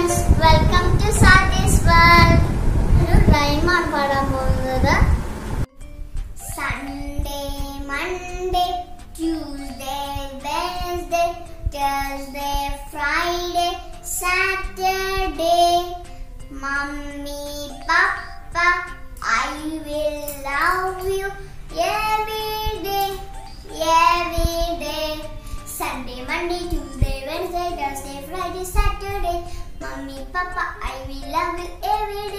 friends, welcome to Satvi's World. Sunday, Monday, Tuesday, Wednesday, Thursday, Friday, Saturday. Mommy, Papa, I will love you every day, every day. Sunday, Monday, Tuesday, Wednesday, Thursday, Friday, Saturday. Mommy, Papa, I will love you every